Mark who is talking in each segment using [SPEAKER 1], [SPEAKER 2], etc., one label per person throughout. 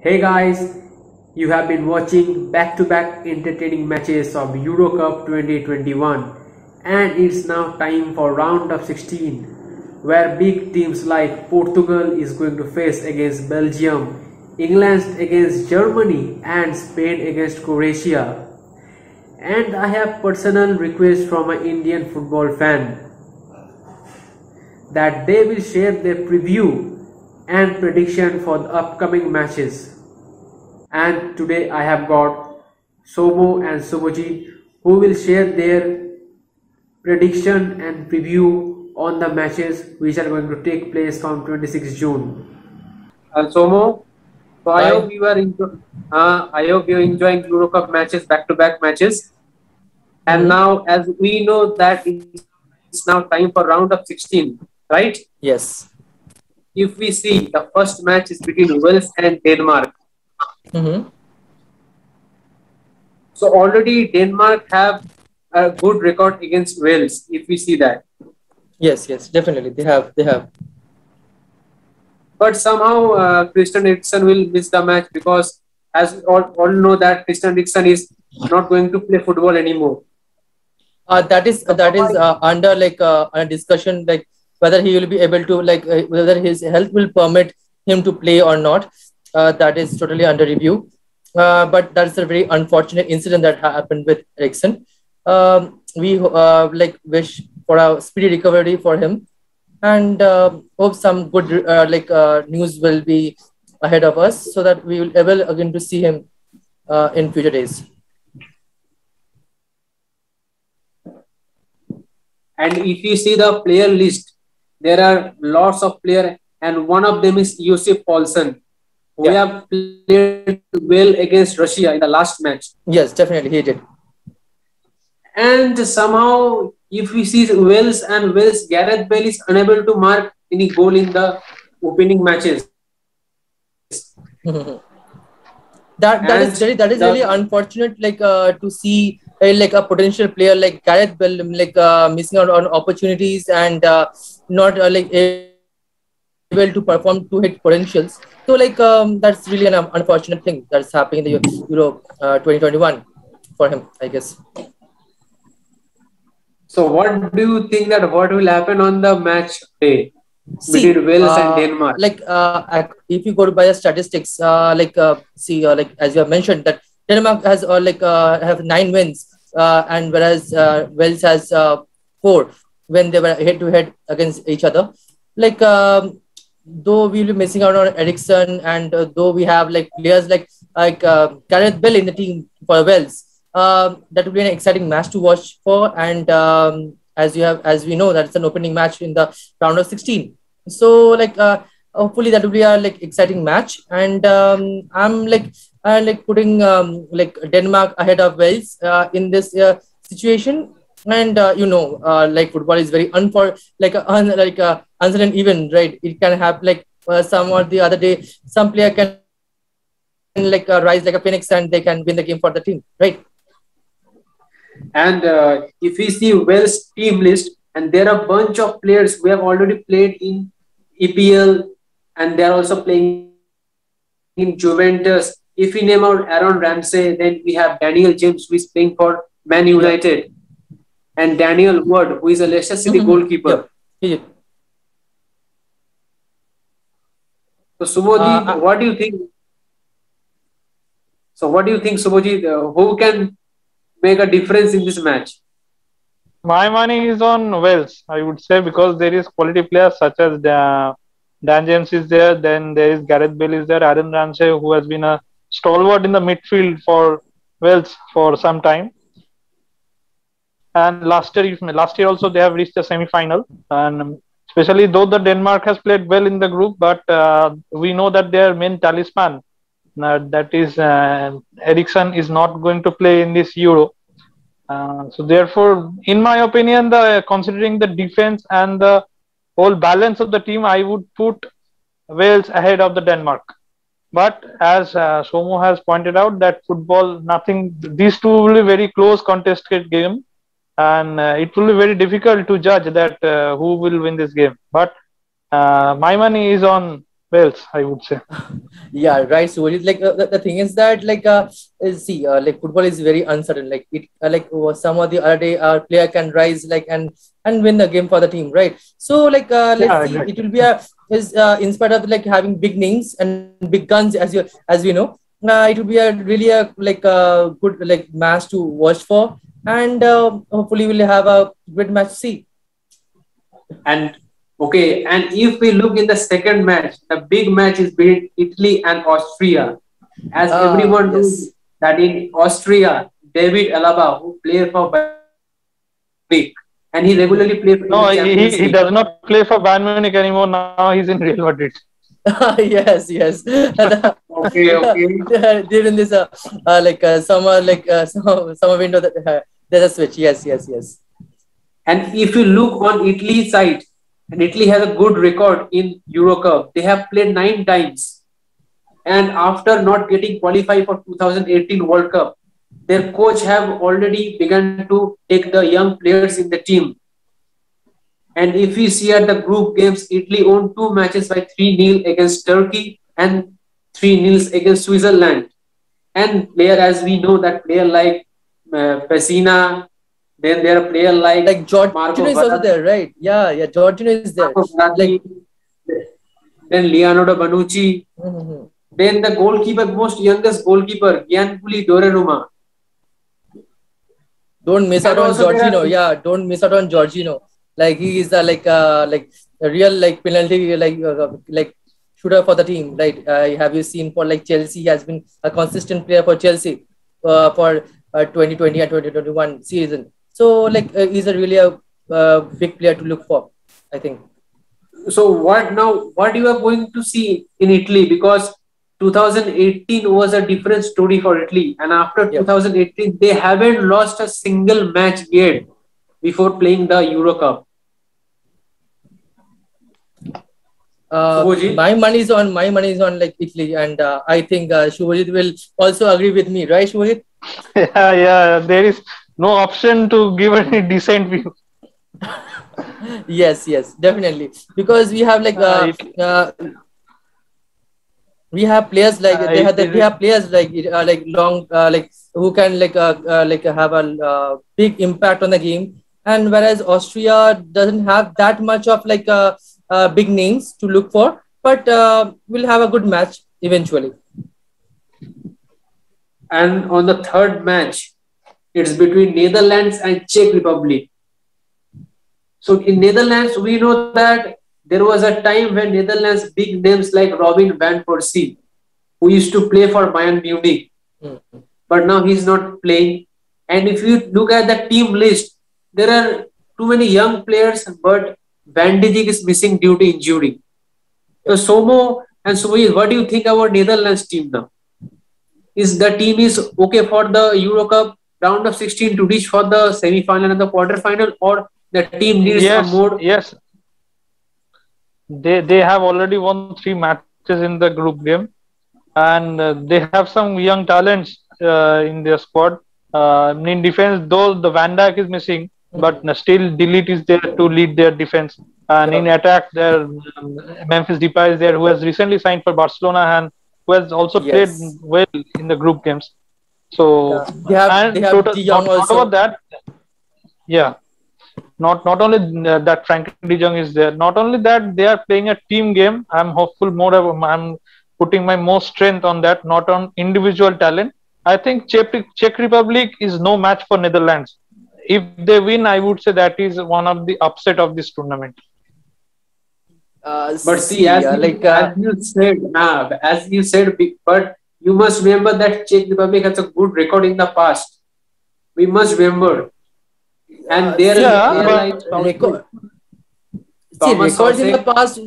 [SPEAKER 1] Hey guys, you have been watching back-to-back entertaining matches of Euro Cup 2021 and it's now time for round of 16 where big teams like Portugal is going to face against Belgium, England against Germany and Spain against Croatia. And I have personal request from an Indian football fan that they will share their preview and prediction for the upcoming matches. And today I have got Somo and Subhajit who will share their prediction and preview on the matches which are going to take place from 26 June.
[SPEAKER 2] Uh, Somo, so I hope you are enjo- uh, I hope you're enjoying Euro Cup matches, back-to-back matches. And
[SPEAKER 3] Mhm.
[SPEAKER 2] now, as we know that it's now time for round of 16, right?
[SPEAKER 3] Yes.
[SPEAKER 2] If we see the first match is between Wales and Denmark.
[SPEAKER 3] Mm-hmm.
[SPEAKER 2] So already Denmark have a good record against Wales. If we see that,
[SPEAKER 3] Yes, yes, definitely. They have, they have.
[SPEAKER 2] but somehow uh, Christian Eriksen will miss the match because, as all, all know, that Christian Eriksen is not going to play football anymore.
[SPEAKER 3] Uh, that is that is uh, under like uh, a discussion like whether he will be able to like uh, whether his health will permit him to play or not. Uh, that is totally under review. Uh, but that's a very unfortunate incident that happened with Eriksen. Um, we uh, like wish for a speedy recovery for him, and uh, hope some good uh, like uh, news will be ahead of us so that we will able again to see him in future days.
[SPEAKER 2] And if you see the player list, there are lots of players, and one of them is Yussuf Poulsen, who
[SPEAKER 3] Yeah.
[SPEAKER 2] have played well against Russia in the last match.
[SPEAKER 3] Yes, definitely he did.
[SPEAKER 2] And somehow, if we see Wales and Wales, Gareth Bale is unable to mark any goal in the opening matches.
[SPEAKER 3] Mhm. that that is really that is really unfortunate like uh, to see uh, like a potential player like Gareth Bale like uh, missing out on opportunities and uh, not uh, like able to perform to hit potentials. So like um, that's really an unfortunate thing that's happening in the Euro uh, 2021 for him I guess.
[SPEAKER 2] So, what do you think that what will happen on the match day
[SPEAKER 3] See,
[SPEAKER 2] between Wales and
[SPEAKER 3] uh,
[SPEAKER 2] Denmark?
[SPEAKER 3] like uh, if you go to by the statistics uh, like uh, see uh, like as you have mentioned that denmark has uh, like uh, have nine wins uh, and whereas uh, wales has uh, four when they were head to head against each other. Like um, though we'll be missing out on eriksen and uh, though we have like players like like uh, gareth bell in the team for wales um, that would be an exciting match to watch for. And um, as you have as we know that's an opening match in the round of 16 so like uh, hopefully that will be a like exciting match. And um, i'm like uh, like putting um, like denmark ahead of wales uh, in this uh, situation and uh, you know uh, like football is very unfor like uh, un- like uh, uncertain event right? It can have like uh, some or the other day some player can like uh, rise like a phoenix and they can win the game for the team right?
[SPEAKER 2] And if we see Wales team list, and there are a bunch of players who have already played in EPL, and they are also playing in Juventus. If we name out Aaron Ramsey, then we have Daniel James, who is playing for Man United, and Daniel Ward, who is a Leicester City
[SPEAKER 3] Mhm.
[SPEAKER 2] goalkeeper.
[SPEAKER 3] Yeah.
[SPEAKER 2] So, Subhojit,
[SPEAKER 3] Uh,
[SPEAKER 2] what do you think? So, what do you think, Subhojit? Uh, who can make a difference in this match?
[SPEAKER 4] My money is on Wales, I would say, because there is quality players such as uh, Dan James is there, then there is Gareth Bale is there, Aaron Ramsey, who has been a stalwart in the midfield for Wales for some time. And last year, last year also they have reached the semi-final, and especially though the Denmark has played well in the group, but uh, we know that their main talisman, uh, that is uh, Eriksen, is not going to play in this Euro. Uh, so therefore, in my opinion, the considering the defense and the whole balance of the team, I would put Wales ahead of the Denmark. But as uh, Somo has pointed out, that football, nothing. These two will be very close, contested game, and uh, it will be very difficult to judge that uh, who will win this game. But uh, my money is on Wales, I would say.
[SPEAKER 3] yeah right so like uh, the, the thing is that like uh see uh, like football is very uncertain like it uh, like some of the other day our player can rise like and and win the game for the team right so like uh, let's
[SPEAKER 4] Yeah,
[SPEAKER 3] see
[SPEAKER 4] exactly.
[SPEAKER 3] it will be a is uh, in spite of like having big names and big guns as you as we know uh, it will be a really a like a good like match to watch for and uh, hopefully we'll have a great match to see
[SPEAKER 2] And okay, and if we look in the second match, the big match is between Italy and Austria. As
[SPEAKER 3] Ah,
[SPEAKER 2] everyone knows
[SPEAKER 3] yes.
[SPEAKER 2] that in Austria, David Alaba, who played for Bayern, and he regularly plays for
[SPEAKER 4] No, he, he, he does not play for Bayern Munich anymore. Now he's in Real Madrid.
[SPEAKER 3] yes yes
[SPEAKER 2] Okay, okay.
[SPEAKER 3] during this uh, uh, like uh, summer like uh, summer, summer window that uh, there's a switch yes yes yes
[SPEAKER 2] And if you look on Italy side, and Italy has a good record in Euro Cup. They have played nine times. And after not getting qualified for 2018 World Cup, their coach have already begun to take the young players in the team. And if we see at the group games, Italy won two matches by 3 0 against Turkey and 3 0 against Switzerland. And player, as we know, that player like uh, Pessina, then there are player like,
[SPEAKER 3] like George
[SPEAKER 2] Marco
[SPEAKER 3] is also there right? Yeah yeah George is there.
[SPEAKER 2] Verratti, then Leonardo Bonucci,
[SPEAKER 3] Mhm.
[SPEAKER 2] then the goalkeeper, most youngest goalkeeper, Gianluigi Donnarumma.
[SPEAKER 3] don't miss
[SPEAKER 2] And
[SPEAKER 3] out on
[SPEAKER 2] are-
[SPEAKER 3] Jorginho yeah don't miss out on Jorginho like he is the like uh like a real like penalty like uh, like shooter for the team right uh, have you seen for like Chelsea he has been a consistent player for Chelsea uh, for uh, 2020 and 2021 season so like uh, he's a really a uh, big player to look for I think
[SPEAKER 2] So what now? What you are going to see in Italy? Because 2018 was a different story for Italy, and after
[SPEAKER 3] Yep.
[SPEAKER 2] 2018 they haven't lost a single match yet before playing the Euro Cup.
[SPEAKER 3] Uh, my money is on my money is on like Italy, and uh, I think uh, Shubhajit will also agree with me, right, Shubhajit?
[SPEAKER 4] yeah, yeah. There is no option to give any decent view.
[SPEAKER 3] yes, yes, definitely, because we have like
[SPEAKER 4] Uh,
[SPEAKER 3] uh, uh, we have players like
[SPEAKER 4] Uh,
[SPEAKER 3] they have
[SPEAKER 4] it-
[SPEAKER 3] we have players like uh, like long uh, like who can like uh, uh, like have a uh, big impact on the game, and whereas Austria doesn't have that much of like uh, uh, big names to look for, but uh, we'll have a good match eventually.
[SPEAKER 2] And on the third match, it's between Netherlands and Czech Republic. So in Netherlands, we know that there was a time when Netherlands big names like Robin van Persie, who used to play for Bayern Munich,
[SPEAKER 3] Mm.
[SPEAKER 2] but now he's not playing. And if you look at the team list, there are too many young players, but De is missing due to injury. So Somo and Somoy, what do you think about Netherlands team now? Is the team is okay for the Euro Cup round of 16 to reach for the semi-final and the quarter-final, or the team needs
[SPEAKER 4] yes,
[SPEAKER 2] more
[SPEAKER 4] yes. They they have already won three matches in the group game, and uh, they have some young talents uh, in their squad. Uh, in defense, though the Van Dijk is missing, but still De Ligt is there to lead their defense. And in attack, there um, Memphis Depay is there, who has recently signed for Barcelona and who has also
[SPEAKER 3] Yes.
[SPEAKER 4] played well in the group games. So
[SPEAKER 3] Yeah. They have
[SPEAKER 4] and
[SPEAKER 3] they have
[SPEAKER 4] total- not, not about that. Yeah. Not not only uh, that Frenkie De Jong is there. Not only that they are playing a team game. I'm hopeful more. Of, I'm putting my most strength on that, not on individual talent. I think Czech, Czech Republic is no match for Netherlands. If they win, I would say that is one of the upset of this tournament.
[SPEAKER 3] Uh,
[SPEAKER 2] But see, as,
[SPEAKER 3] uh,
[SPEAKER 2] you,
[SPEAKER 3] like uh,
[SPEAKER 2] as you said, nah, as you said, but you must remember that Czech Republic has a good record in the past. We must remember, and there
[SPEAKER 4] yeah,
[SPEAKER 2] a player like
[SPEAKER 3] record, see records in the past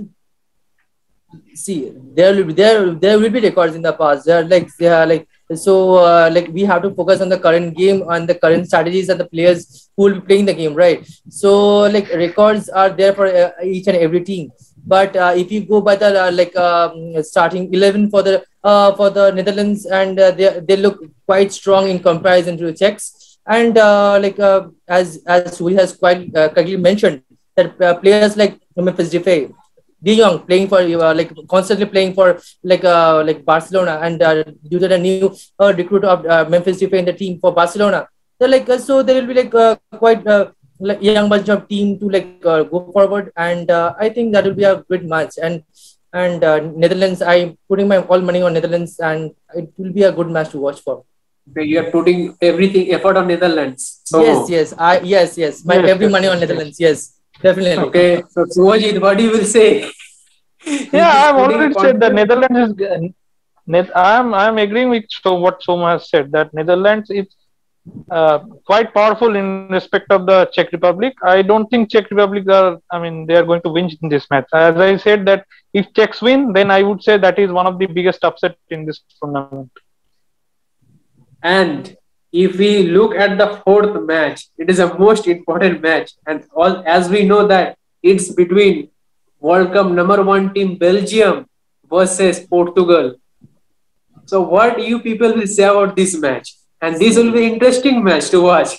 [SPEAKER 3] see there will be there there will be records in the past they are like they are like so uh, like we have to focus on the current game and the current strategies and the players who will be playing the game right? So like records are there for uh, each and every team. But uh, if you go by the uh, like um, starting 11 for the uh, for the netherlands and uh, they they look quite strong in comparison to the czechs. And uh, like uh, as as we has quite correctly mentioned that players like Memphis Depay, De Jong playing for you uh, like constantly playing for like uh, like Barcelona and uh, due to the new uh, recruit of uh, Memphis Depay in the team for Barcelona. So like uh, so there will be like uh, quite uh, like young bunch of team to like uh, go forward and uh, I think that will be a good match and and uh, Netherlands I'm putting my all money on Netherlands and it will be a good match to watch for.
[SPEAKER 2] You are putting everything effort on Netherlands. So,
[SPEAKER 3] Yes, yes, I yes, yes. My every money on. Netherlands. Yes, definitely.
[SPEAKER 2] Okay, so Subhajit, what do you will say?
[SPEAKER 4] Yeah, I've
[SPEAKER 2] Putting
[SPEAKER 4] already said that
[SPEAKER 2] confidence-
[SPEAKER 4] Netherlands is. g- Net, I'm I'm agreeing with so what Soma has said that Netherlands is uh, quite powerful in respect of the Czech Republic. I don't think Czech Republic are. I mean, they are going to win in this match. As I said that if Czechs win, then I would say that is one of the biggest upset in this tournament.
[SPEAKER 2] And if we look at the fourth match, it is a most important match, and all as we know that it's between World Cup number one team Belgium versus Portugal. So, what you people will say about this match? And this will be interesting match to watch.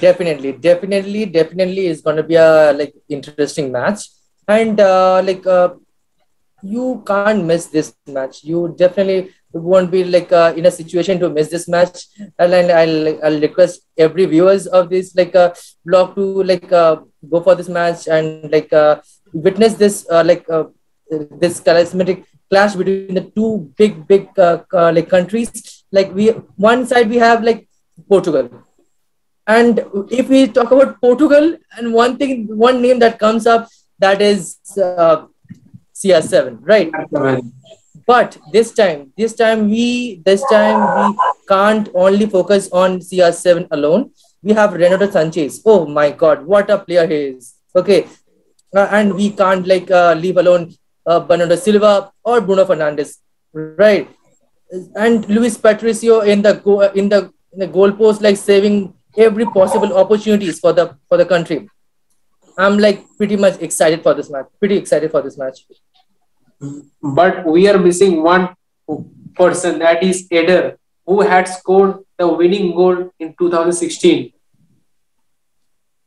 [SPEAKER 3] definitely definitely definitely is going to be a like interesting match and uh, like uh, you can't miss this match you definitely won't be like uh, in a situation to miss this match. And I'll, I'll, request every viewers of this like uh, blog to like uh, go for this match and like uh, witness this uh, like uh, this charismatic clash between the two big big uh, uh, like countries. Like we one side we have like portugal. And if we talk about Portugal, and one thing, one name that comes up that is uh, CR7, right? But this time, this time we, this time we can't only focus on CR7 alone. We have Renato Sanches. Oh my God, what a player he is! Okay, Uh, and we can't like uh, leave alone uh, Bernardo Silva or Bruno Fernandes, right? And Luis Patricio in the go in the in the goalpost, like saving every possible opportunities for the for the country. I'm like pretty much excited for this match. Pretty excited for this match.
[SPEAKER 2] But we are missing one person that is Eder, who had scored the winning goal in 2016.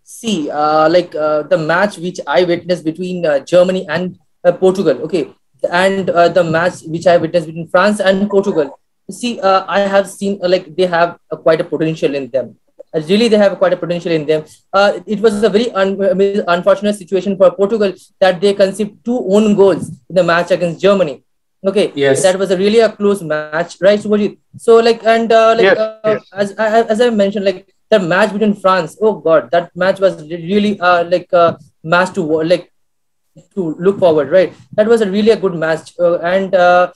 [SPEAKER 3] See, uh, like uh, the match which I witnessed between uh, Germany and uh, Portugal. Okay, and uh, the match which I witnessed between France and Portugal. See, uh, I have seen like they have quite a potential in them. Uh, really, they have quite a potential in them. Uh, it was a very un- unfortunate situation for Portugal that they conceived two own goals in the match against Germany. Okay,
[SPEAKER 2] Yes.
[SPEAKER 3] that was a really a close match, right, Subhajit? So like and uh, like
[SPEAKER 4] Yes,
[SPEAKER 3] uh,
[SPEAKER 4] yes.
[SPEAKER 3] as I, as I mentioned, like the match between France. Oh God, that match was really uh, like a match to like to look forward, right? That was a really a good match, uh, and uh,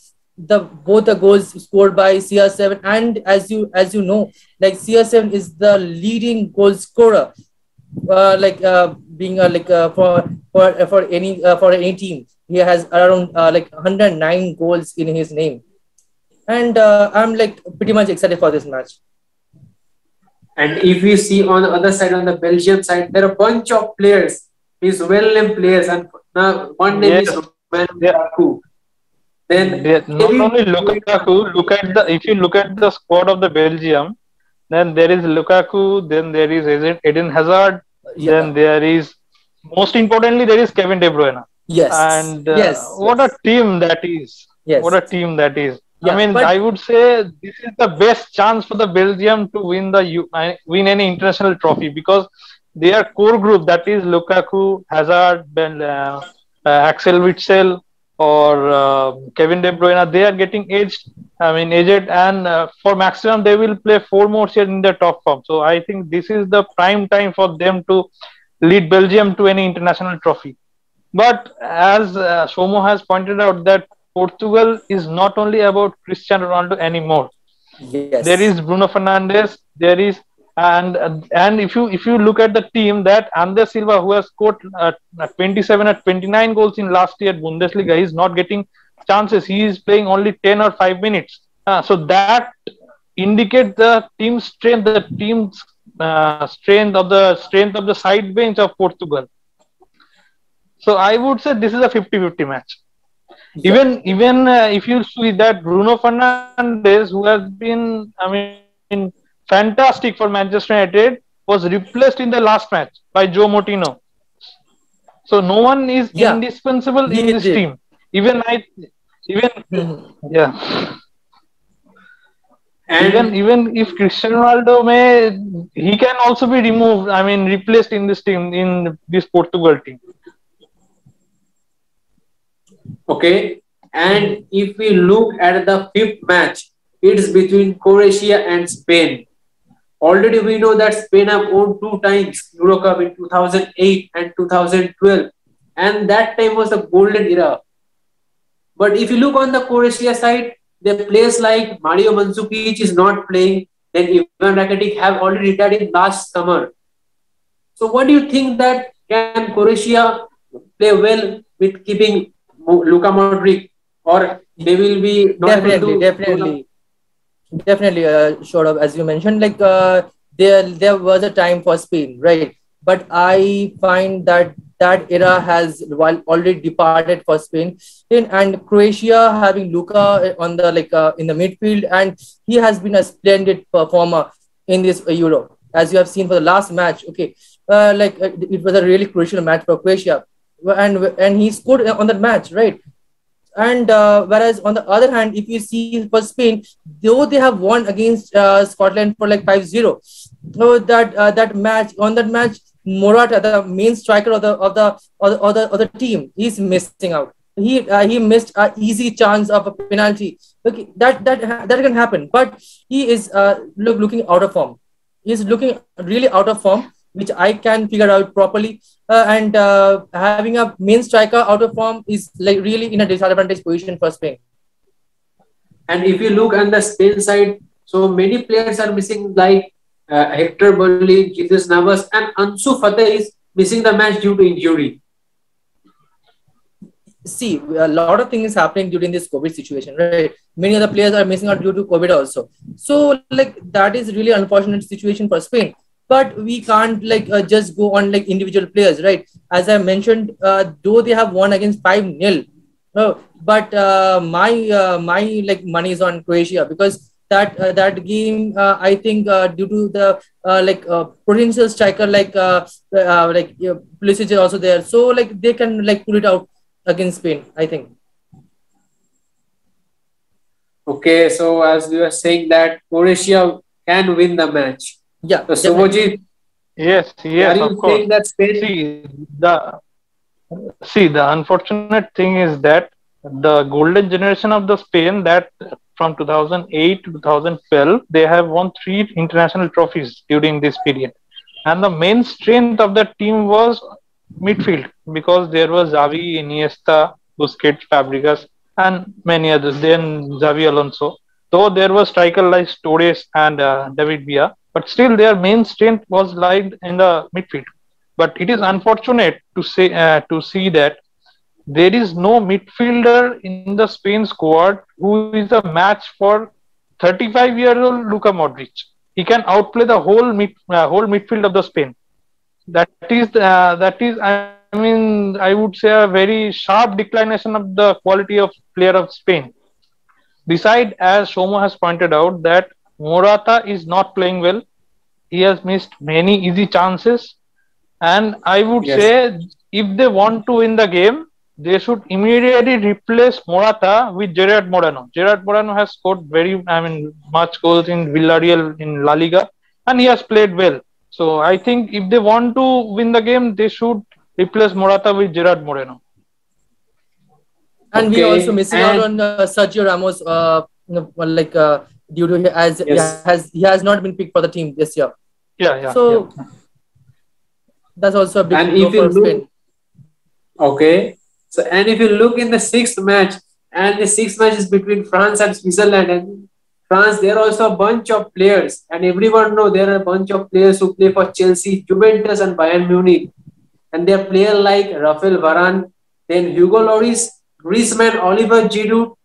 [SPEAKER 3] the both the goals scored by CR7, and as you as you know, like CR7 is the leading goal scorer, uh, like uh, being uh, like uh, for for for any uh, for any team. He has around uh, like 109 goals in his name, and uh, I'm like pretty much excited for this match.
[SPEAKER 2] And if we see on the other side, on the Belgium side, there are a bunch of players, these well-named players, and now one name
[SPEAKER 4] Yes.
[SPEAKER 2] is Romelu
[SPEAKER 4] Yeah.
[SPEAKER 2] Lukaku. Then
[SPEAKER 4] They- not only Lukaku, look at the if you look at the squad of the Belgium, then there is Lukaku, then there is Eden- Hazard, then there is most importantly there is Kevin De Bruyne.
[SPEAKER 3] yes,
[SPEAKER 4] And uh,
[SPEAKER 3] yes,
[SPEAKER 4] what
[SPEAKER 3] yes.
[SPEAKER 4] a team that is!
[SPEAKER 3] yes.
[SPEAKER 4] What a team that is!
[SPEAKER 3] Yeah,
[SPEAKER 4] I mean,
[SPEAKER 3] but-
[SPEAKER 4] I would say this is the best chance for the Belgium to win the uh, win any international trophy because their core group that is Lukaku, Hazard, Ben, uh, uh, Axel Witsel, or uh, Kevin De Bruyne, they are getting aged. I mean, aged, and uh, for maximum they will play four more years in the top form. So I think this is the prime time for them to lead Belgium to any international trophy. But as uh, Somo has pointed out, that Portugal is not only about Cristiano Ronaldo anymore.
[SPEAKER 3] yes.
[SPEAKER 4] There is Bruno Fernandes. There is and and if you if you look at the team that Andres Silva, who has scored uh, 27 or 29 goals in last year Bundesliga, is not getting chances. He is playing only 10 or 5 minutes. Uh, so that indicate the team strength, the team's uh, strength of the strength of the side bench of Portugal. So I would say this is a 50-50 match. Even even uh, if you see that Bruno Fernandes, who has been, I mean, fantastic for Manchester United, was replaced in the last match by Joe Moutinho. So no one is
[SPEAKER 3] Yeah.
[SPEAKER 4] indispensable
[SPEAKER 3] He
[SPEAKER 4] in this
[SPEAKER 3] did.
[SPEAKER 4] team. Even I, even
[SPEAKER 3] Mhm.
[SPEAKER 4] yeah,
[SPEAKER 2] And
[SPEAKER 4] even even if Cristiano Ronaldo may, he can also be removed. I mean, replaced in this team in this Portugal team.
[SPEAKER 2] okay, and if we look at the fifth match, it's between Croatia and Spain. Already we know that Spain have won two times Euro Cup in 2008 and 2012, and that time was the golden era. But if you look on the Croatia side, the players like Mario Mandzukic is not playing. Then Ivan Rakitic have already retired in last summer. So what do you think that can Croatia play well with keeping Luka Modric, or they will be not
[SPEAKER 3] definitely, definitely, definitely. Uh, sort of, as you mentioned, like uh, there there was a time for Spain, right? But I find that that era has while already departed for Spain, and, Croatia having Luka on the like uh, in the midfield, and he has been a splendid performer in this uh, Euro, as you have seen for the last match. Okay, uh, like uh, it was a really crucial match for Croatia, and and he scored on that match, right? And uh, whereas on the other hand, if you see for Spain, though they have won against uh, Scotland for like 5-0, so that uh, that match on that match, Morata, the main striker of the of the of the, of the, team, he's missing out. He uh, he missed an easy chance of a penalty. Okay, that that that can happen, but he is uh, look looking out of form. He's looking really out of form, which I can figure out properly. Uh, and uh, having a main striker out of form is like really in a disadvantage position for Spain.
[SPEAKER 2] And if you look on the Spain side, so many players are missing, like uh, Hector Bellerin, Jesus Navas, and Ansu Fati is missing the match due to injury.
[SPEAKER 3] See, a lot of things happening during this COVID situation, right? Many other players are missing out due to COVID also. So, like that is really unfortunate situation for Spain. But we can't like uh, just go on like individual players, right? As I mentioned, uh, though they have won against five 0 no, but uh, my uh, my like money is on Croatia because that uh, that game uh, I think uh, due to the uh, like uh, potential striker like uh, uh, like uh, Perisic is also there, so like they can like pull it out against Spain. I think.
[SPEAKER 2] Okay, so as we are saying that Croatia can win the match.
[SPEAKER 3] Yeah.
[SPEAKER 2] So
[SPEAKER 3] definitely.
[SPEAKER 2] Subhajit,
[SPEAKER 4] Yes,
[SPEAKER 2] are
[SPEAKER 4] yes,
[SPEAKER 2] you
[SPEAKER 4] of course.
[SPEAKER 2] saying that Spain?
[SPEAKER 4] see the see the unfortunate thing is that the golden generation of the Spain that from 2008 to 2012 they have won three international trophies during this period and the main strength of the team was midfield because there was Xavi, Iniesta, Busquets, Fabregas and many others then Xabi Alonso though there was striker like Torres and uh, David Villa but still their main strength was lied in the midfield but it is unfortunate to say uh, to see that there is no midfielder in the Spain squad who is a match for 35 year old Luka Modric. He can outplay the whole mid, uh, whole midfield of the Spain. That is uh, that is I mean I would say a very sharp declination of the quality of player of Spain. Beside, as Shomo has pointed out, that Morata is not playing well. He has missed many easy chances and I would
[SPEAKER 2] Yes.
[SPEAKER 4] say if they want to win the game, they should immediately replace Morata with Gerard Moreno. Gerard Moreno has scored very, I mean, much goals in Villarreal in La Liga, and he has played well. So I think if they want to win the game, they should replace Morata with Gerard Moreno.
[SPEAKER 3] and we are also missing
[SPEAKER 2] and-
[SPEAKER 3] out on uh, Sergio Ramos. Uh, you know, like uh, due to as he has he has not been picked for the team this year.
[SPEAKER 4] Yeah, yeah.
[SPEAKER 3] so
[SPEAKER 4] yeah.
[SPEAKER 3] that's also a big
[SPEAKER 2] And if you look-
[SPEAKER 3] Spain.
[SPEAKER 2] Okay. So and if you look in the sixth match, and the sixth match is between France and Switzerland, and France, there are also a bunch of players, and everyone know there are a bunch of players who play for Chelsea, Juventus, and Bayern Munich, and they are player like Rafael Varane, then Hugo Lloris, Griezmann, Olivier Giroud,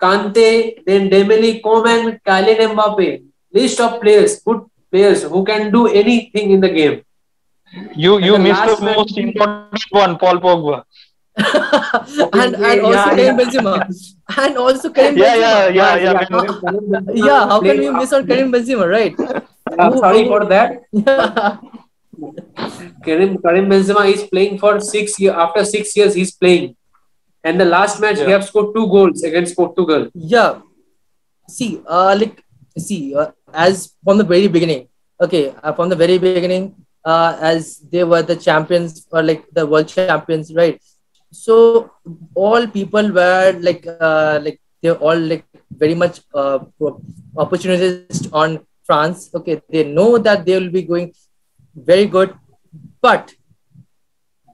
[SPEAKER 2] Kante, then Dembele, Coman, Kylian Mbappe. List of players, good players who can do anything in the game.
[SPEAKER 4] you you
[SPEAKER 2] the
[SPEAKER 4] missed the
[SPEAKER 2] match-
[SPEAKER 4] most important one, Paul Pogba.
[SPEAKER 3] and and also
[SPEAKER 2] yeah.
[SPEAKER 3] Karim Benzema, and also Karim
[SPEAKER 4] Yeah,
[SPEAKER 3] Benzema.
[SPEAKER 4] yeah, yeah, yeah.
[SPEAKER 2] Karim- Karim
[SPEAKER 3] Yeah, how can we miss on Karim Benzema, right?
[SPEAKER 2] Uh, sorry for that. Karim, Karim Benzema is playing for six years. After six years, he's playing. And the last match,
[SPEAKER 4] Yeah.
[SPEAKER 2] have scored two goals against Portugal.
[SPEAKER 3] yeah see uh like see uh, as from the very beginning okay uh, from the very beginning uh as they were the champions or like the world champions right so all people were like uh like they're all like very much uh opportunists on france okay they know that they will be going very good but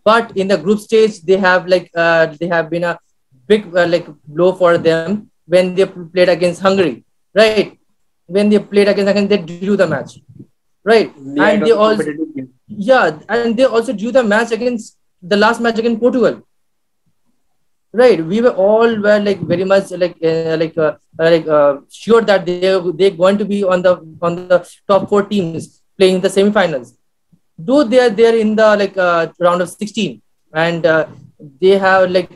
[SPEAKER 3] but in the group stage they have like uh they have been a big uh, like blow for them when they played against Hungary, right? When they played against Hungary, they drew the match, right?
[SPEAKER 2] Yeah,
[SPEAKER 3] and they also, yeah, and they also drew the match against the last match against Portugal, right? We were all were like very much like uh, like uh, like uh, sure that they they're going to be on the on the top four teams playing the semifinals. Though they are there in the like uh, round of 16, and uh, they have like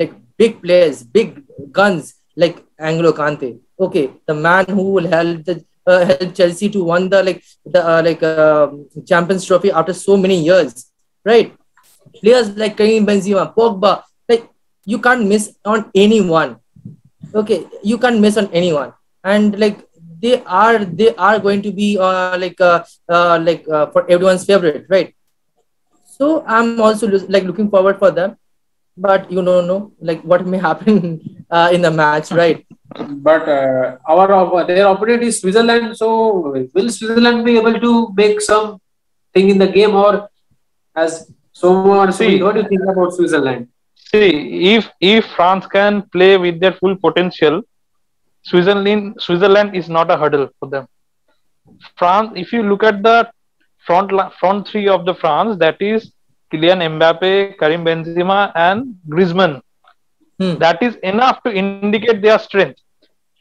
[SPEAKER 3] like big players, big guns like N'Golo Kante. Okay, the man who will help the uh, help Chelsea to won the like the uh, like uh, Champions Trophy after so many years, right? Players like Karim Benzema, Pogba, like you can't miss on anyone. Okay, you can't miss on anyone, and like they are they are going to be uh, like uh, uh, like uh, for everyone's favorite, right? So I'm also lo- like looking forward for them but you don't know like what may happen uh, in the match, right?
[SPEAKER 2] But uh, our op- their opponent is Switzerland. So will Switzerland be able to make some thing in the game, or as Somo and
[SPEAKER 4] See.
[SPEAKER 2] What do you think about Switzerland?
[SPEAKER 4] See, if if France can play with their full potential, Switzerland Switzerland is not a hurdle for them. France, if you look at the front front three of the France, that is Kylian Mbappe, Karim Benzema, and Griezmann.
[SPEAKER 3] Hmm.
[SPEAKER 4] That is enough to indicate their strength.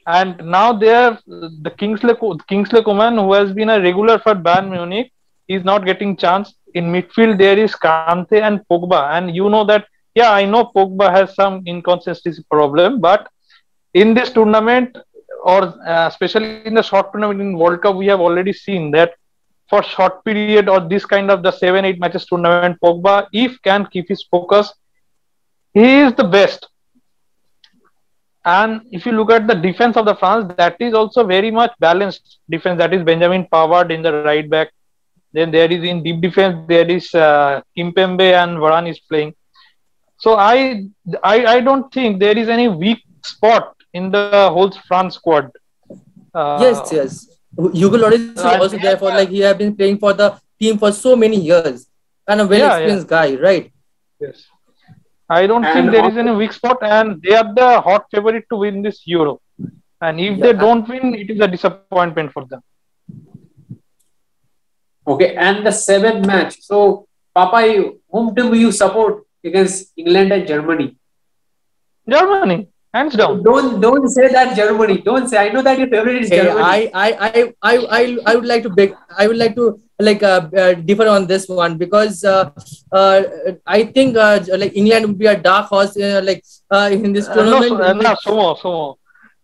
[SPEAKER 4] And now they are the Kingsley Kingsley Coman, who has been a regular for Bayern Munich, is not getting chance. In midfield, there is Kante and Pogba, and you know that. Yeah, I know Pogba has some inconsistency problem, but in this tournament, or uh, especially in the short tournament in World Cup, we have already seen that for short period or this kind of the seven eight matches tournament, Pogba, if can keep his focus, he is the best. And if you look at the defense of the France, that is also very much balanced defense. That is Benjamin Pavard in the right back. Then there is in deep defense there is uh, Kimpembe and Varane is playing. So I, I I don't think there is any weak spot in the whole France squad. Uh,
[SPEAKER 3] yes, yes. Hugo Lloris is
[SPEAKER 4] and-
[SPEAKER 3] also there for like he have been playing for the team for so many years and a very
[SPEAKER 4] Yeah,
[SPEAKER 3] experienced guy, right?
[SPEAKER 4] Yes. I don't think there is any weak spot, and they are the hot favorite to win this Euro. And if they don't win, it is a disappointment for them.
[SPEAKER 2] Okay, and the seventh match. So, Papa, you, whom do you support against England and Germany?
[SPEAKER 4] Germany, hands down.
[SPEAKER 2] Don't don't say that Germany. Don't say. I know that your favorite is
[SPEAKER 3] Hey,
[SPEAKER 2] Germany.
[SPEAKER 3] I, I, I, I, I, I would like to beg, I would like to like uh, uh, differ on this one because uh, uh, I think uh, like England would be a dark horse uh, like uh, in this
[SPEAKER 4] Uh, no,
[SPEAKER 3] tournament.
[SPEAKER 4] so, uh, no, Sumo, Sumo.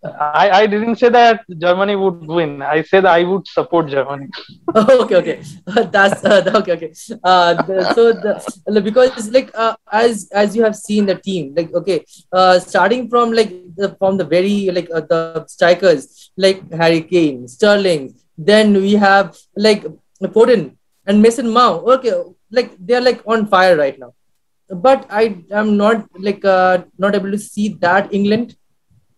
[SPEAKER 4] I, I didn't say that Germany would win. I said I would support Germany.
[SPEAKER 3] okay okay that's uh, okay okay uh, the, so the, because like uh, as as you have seen the team like okay uh, starting from like the, from the very like uh, the strikers like Harry Kane Sterling then we have like Foden and Mason Mount okay like they're like on fire right now but I am not like uh, not able to see that England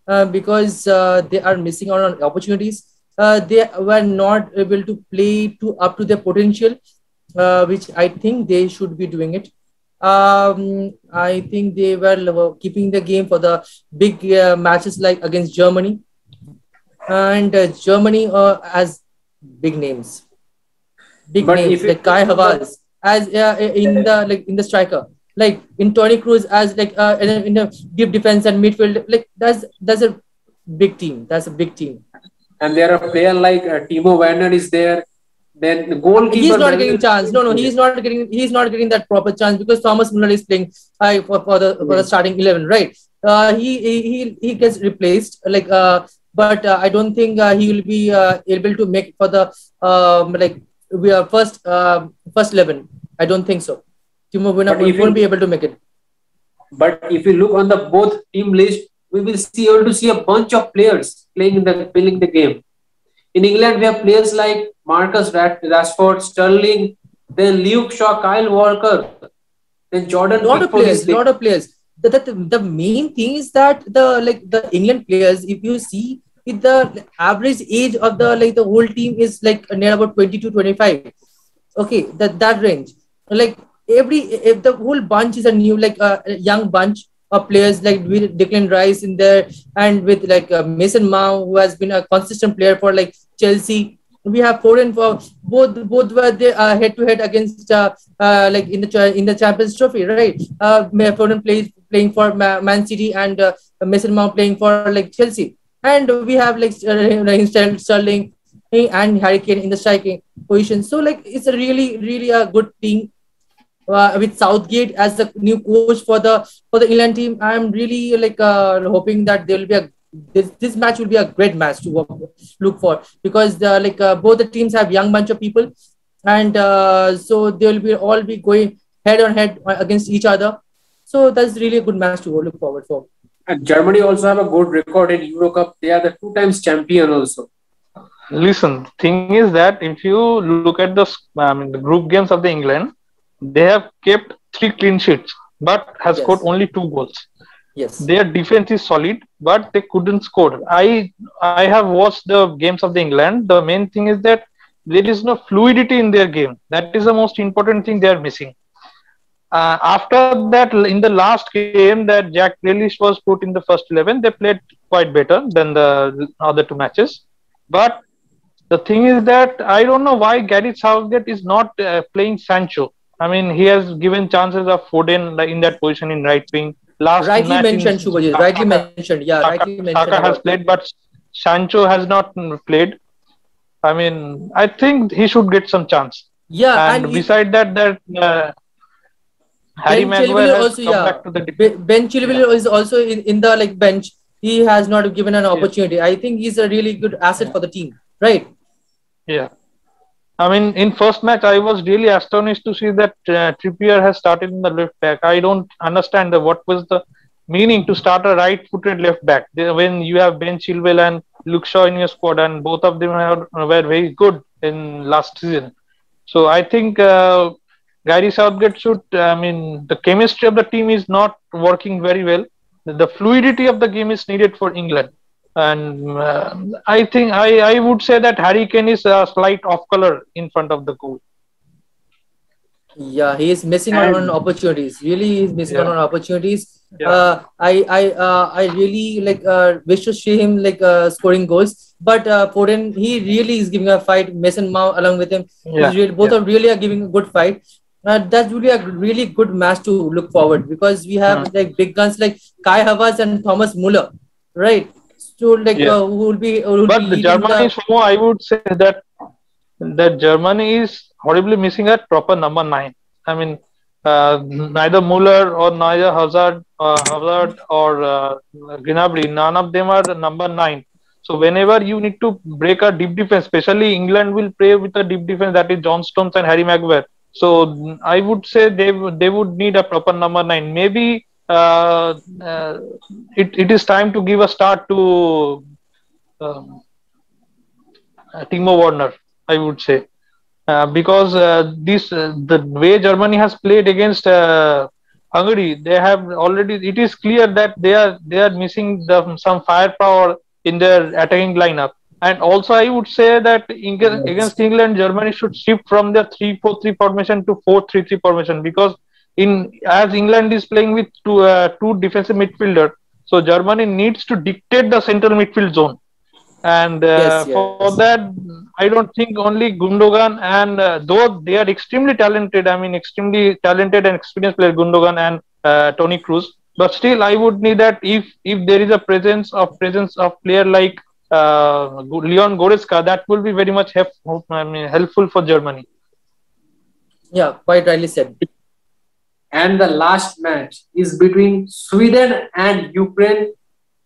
[SPEAKER 3] uh, because uh, they are missing out on opportunities. Uh, they were not able to play to up to their potential, uh, which I think they should be doing it. Um, I think they were keeping the game for the big uh, matches like against Germany, and uh, Germany uh, has big names, big
[SPEAKER 2] But
[SPEAKER 3] names like Kai Havertz as in the like in the striker, like in Toni Kroos as like uh, in, a, in a deep defense and midfield. Like that's that's a big team. That's a big team.
[SPEAKER 2] and there are a player like uh, Timo Werner is there. Then the goalkeeper.
[SPEAKER 3] he's not getting chance. No, no, he's not getting he's not getting that proper chance because Thomas Muller is playing uh, for, for the for the starting eleven, right? Uh, he, he he he gets replaced like uh, but uh, I don't think uh, he will be uh, able to make for the um, like we are first uh, first eleven I don't think so. Timo Werner
[SPEAKER 2] But if
[SPEAKER 3] won't
[SPEAKER 2] you-
[SPEAKER 3] be able to make it.
[SPEAKER 2] But if you look on the both team list, we will see able to see a bunch of players playing in the playing the game. In England, we have players like Marcus Rat- Rashford, Sterling, then Luke Shaw, Kyle Walker, then Jordan.
[SPEAKER 3] lot of players, lot of players. The, the, the main thing is that the like the England players, if you see with the average age of the like the whole team is like near about 22, 25. Okay, that that range. Like every if the whole bunch is a new like uh, a young bunch of players like Declan Rice in there and with like uh, Mason Mount who has been a consistent player for like Chelsea. We have foreign for both both were they uh, head to head against uh, uh, like in the in the Champions Trophy, right? Uh, Foden plays playing for Man City and uh, Mason Mount playing for like Chelsea, and we have like uh, Sterling and Harry Kane in the striking position. So like it's a really really a good team uh, with Southgate as the new coach for the for the England team. I'm really like uh, hoping that there will be a this, this match will be a great match to work, look for because the, like uh, both the teams have young bunch of people and uh, so they will be all be going head on head against each other. So that's really a good match to look forward for.
[SPEAKER 2] And Germany also have a good record in Euro Cup. They are the two times champion also.
[SPEAKER 4] Listen, thing is that if you look at the s- I mean the group games of the England, they have kept three clean sheets, but has
[SPEAKER 3] Yes.
[SPEAKER 4] scored only two goals.
[SPEAKER 3] Yes.
[SPEAKER 4] Their defense is solid, but they couldn't score. I I have watched the games of the England. The main thing is that there is no fluidity in their game. That is the most important thing they are missing. Uh, after that, in the last game that Jack Grealish was put in the first eleven, they played quite better than the other two matches. But the thing is that I don't know why Gareth Southgate is not uh, playing Sancho. I mean, he has given chances of Foden like, in that position in right wing. Last
[SPEAKER 3] Rightly mentioned, Shubhajit. Rightly mentioned. Yeah,
[SPEAKER 4] Saka,
[SPEAKER 3] rightly mentioned.
[SPEAKER 4] Saka has played, but Sancho has not played. I mean, I think he should get some chance.
[SPEAKER 3] Yeah,
[SPEAKER 4] and,
[SPEAKER 3] and he-
[SPEAKER 4] beside that, that uh, Harry
[SPEAKER 3] Ben
[SPEAKER 4] Maguire
[SPEAKER 3] Chilwell also, yeah.
[SPEAKER 4] back to the
[SPEAKER 3] Ben Chilwell is also in, in the like bench. He has not given an opportunity. I think he's a really good asset for the team, right?
[SPEAKER 4] Yeah. I mean, in first match, I was really astonished to see that uh, Trippier has started in the left back. I don't understand the, what was the meaning to start a right-footed left back when you have Ben Chilwell and Luke Shaw in your squad, and both of them were very good in last season. So I think uh, Gary Southgate should. I mean, the chemistry of the team is not working very well. The fluidity of the game is needed for England and uh, I think I, I would say that Harry Kane is a slight off color in front of the goal.
[SPEAKER 3] Yeah, he is missing out on opportunities. Really, he's missing out on opportunities.
[SPEAKER 4] Yeah.
[SPEAKER 3] Uh, I I uh, I really like uh, wish to see him like uh, scoring goals. But uh, Foden, he really is giving a fight. Mason Mount along with him,
[SPEAKER 4] Yeah,
[SPEAKER 3] really, both
[SPEAKER 4] yeah.
[SPEAKER 3] are really are giving a good fight. Uh, that's really a really good match to look forward because we have
[SPEAKER 4] Hmm.
[SPEAKER 3] like big guns like Kai Havertz and Thomas Muller, right? So like uh, who will be who will
[SPEAKER 4] But
[SPEAKER 3] be
[SPEAKER 4] the Germany, Sumo, I would say that that Germany is horribly missing a proper number nine. I mean, uh, neither Muller or neither Hazard, uh, Hazard or uh, Gnabry, none of them are the number nine. So whenever you need to break a deep defense, especially England will play with a deep defense that is John Stones and Harry Maguire. So I would say they they would need a proper number nine. Maybe uh, uh, it, it is time to give a start to um, uh, Timo Werner, I would say, uh, because uh, this uh, the way Germany has played against uh, Hungary, they have already. It is clear that they are they are missing the, some firepower in their attacking lineup. And also, I would say that against England, Germany should shift from their 3-4-3 formation to 4-3-3 formation because in as England is playing with two uh, two defensive midfielder, so Germany needs to dictate the central midfield zone and uh,
[SPEAKER 3] Yes,
[SPEAKER 4] for
[SPEAKER 3] yes.
[SPEAKER 4] that i don't think only gundogan and uh, though they are extremely talented i mean extremely talented and experienced player gundogan and uh, toni kroos but still i would need that if if there is a presence of presence of player like uh, leon goretzka that will be very much help, I mean, helpful for germany
[SPEAKER 3] Yeah, quite rightly said.
[SPEAKER 2] And the last match is between Sweden and Ukraine.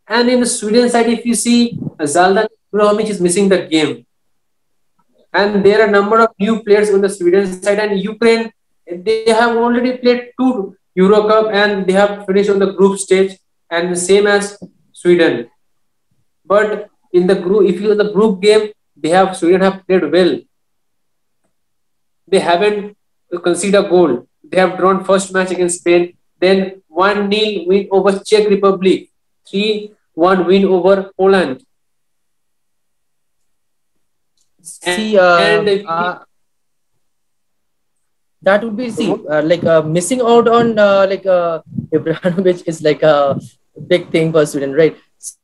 [SPEAKER 2] And in the Sweden side, if you see, Zlatan Ibrahimovic is missing the game. And there are a number of new players on the Sweden side. And Ukraine, they have already played two Euro Cup and they have finished on the group stage and the same as Sweden. But in the group, if you in the group game, they have Sweden have played well. They haven't conceded a goal. They have drawn first match against Spain, then one 0 win over Czech Republic, three one win over Poland.
[SPEAKER 3] See, uh,
[SPEAKER 2] and if-
[SPEAKER 3] uh, that would be see uh, like uh, missing out on uh, like uh, Ibrahimovic is like a big thing for Sweden, right?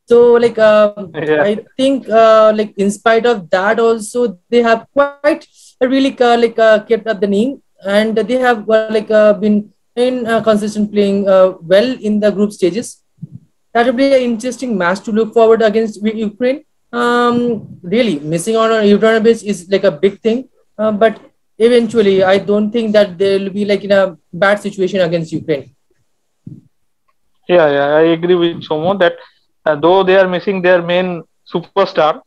[SPEAKER 3] So like um,
[SPEAKER 4] Yeah.
[SPEAKER 3] I think uh, like in spite of that also they have quite a really uh, like uh, kept up the name and they have uh, like uh, been in uh, consistent playing well in the group stages. That will be an interesting match to look forward against Ukraine. Um, really missing on Ibrahimovic is like a big thing, but eventually I don't think that they will be like in a bad situation against Ukraine.
[SPEAKER 4] Yeah, yeah, I agree with Somo that uh, though they are missing their main superstar,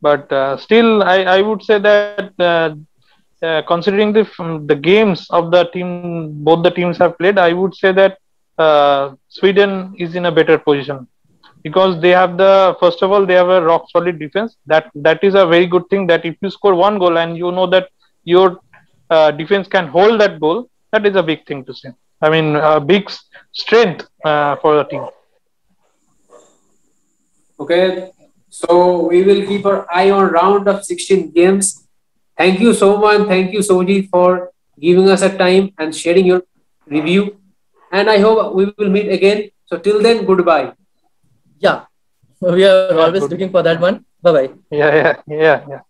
[SPEAKER 4] but uh, still, I, I would say that uh, uh, considering the the games of the team, both the teams have played, I would say that uh, Sweden is in a better position because they have the first of all they have a rock solid defense. That that is a very good thing. That if you score one goal and you know that your uh, defense can hold that goal, that is a big thing to say. I mean, a big strength uh, for the team.
[SPEAKER 2] Okay, so we will keep our eye on round of 16 games. Thank you so much. Thank you, Soji, for giving us a time and sharing your review. And I hope we will meet again. So till then, goodbye.
[SPEAKER 3] Yeah, we are
[SPEAKER 4] Yeah,
[SPEAKER 3] always
[SPEAKER 4] good.
[SPEAKER 3] looking for that one. Bye bye.
[SPEAKER 4] Yeah, yeah, yeah, yeah.